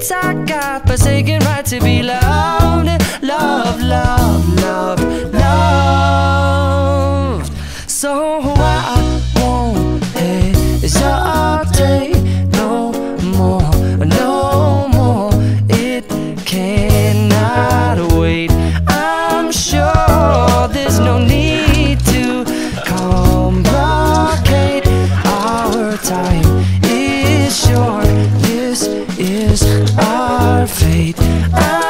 it's our God forsaken right to be loved, love, love, love, is our fate. I'm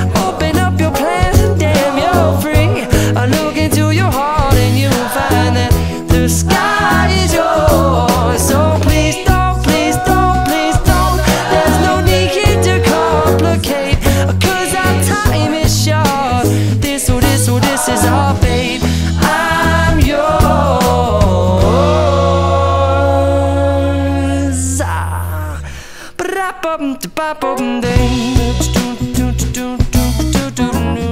Ba-da-bum-da-ba-bum-ding. Do-do-do-do-do-do-do-do.